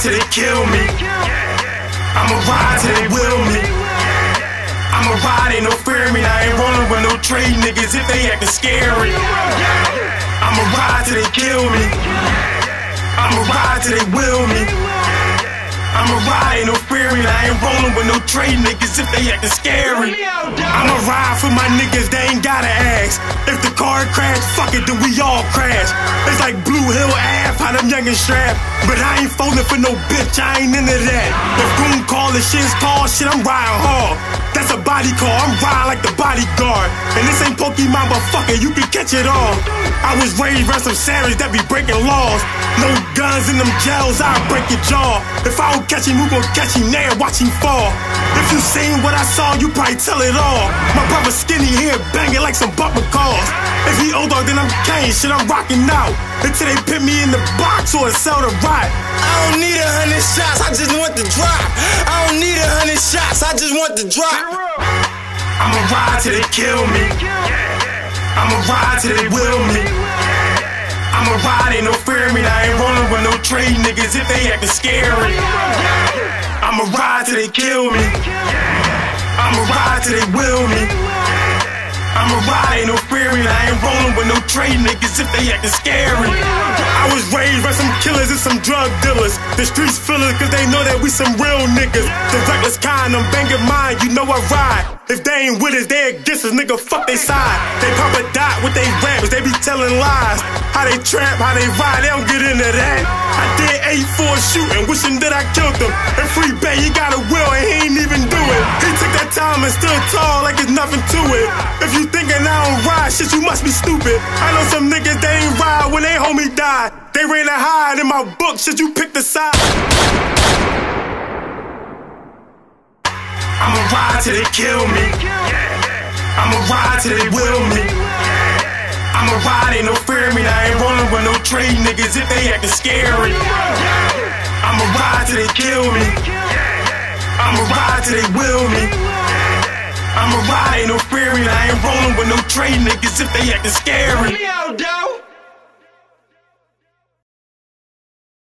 till they kill me. I'ma ride till they will me. I'ma ride, ain't no fear me. I ain't rolling with no trade niggas if they acting scary. I'ma ride till they kill me. I'ma ride till they will me. I'ma ride, ain't no fear me. I ain't rolling with no trade niggas if they actin' scary. I'ma ride for my niggas, they ain't gotta ask. If the car crash, fuck it, then we all crash. It's like Blue Hill Ave, how them youngin' strap. But I ain't folding for no bitch, I ain't into that. If Goon call the shit's call, shit, I'm riding hard. That's a body call, I'm riding like the bodyguard. And this ain't Pokemon, but fuck it, you can catch it all. I was raised around some savages that be breaking laws. No guns in them jails, I'll break your jaw. If I don't catch him, who gon' catch him there? Watch him fall. If you seen what I saw, you probably tell it all. My brother skinny here, banging like some bumper cars. If he old dog, then I'm Kane, shit, I'm rocking out. Until they put me in the box or sell the rot. I don't need a hundred shots, I just want the drop. I don't need a hundred shots, I just want the drop. I'ma ride till they kill me. I'ma ride till they will me. I'ma ride, ain't no fear me. I ain't rolling with no trade niggas if they acting scary. I'ma ride till they kill me. I'ma ride till they will me. I'ma ride, ain't no fear me. I ain't rolling with no trade niggas if they acting scary. I was raised by some killers and some drug dealers. The streets feel cause they know that we some real niggas. The reckless kind, I'm banging mine, you know I ride. If they ain't with us, they against us, nigga, fuck they side. They pop a dot with they raps, they be telling lies. How they trap, how they ride, they don't get into that. I did 8-4 shooting, wishing that I killed them. And Free Bay, he got a will and he ain't even do it. He took that time and stood tall like there's nothing to it. If you ride, shit, you must be stupid. I know some niggas, they ain't ride when they homie died. They ran a hide in my book, shit, you pick the side. I'ma ride till they kill me. I'ma ride till they will me. I'ma ride, ain't no fear me. I ain't rolling with no trade niggas if they acting scary. I'ma ride till they kill me. I'ma ride till they will me. I'ma ride, ain't no fear me. I ain't rolling with no trade niggas if they acting scary. Yo, dog.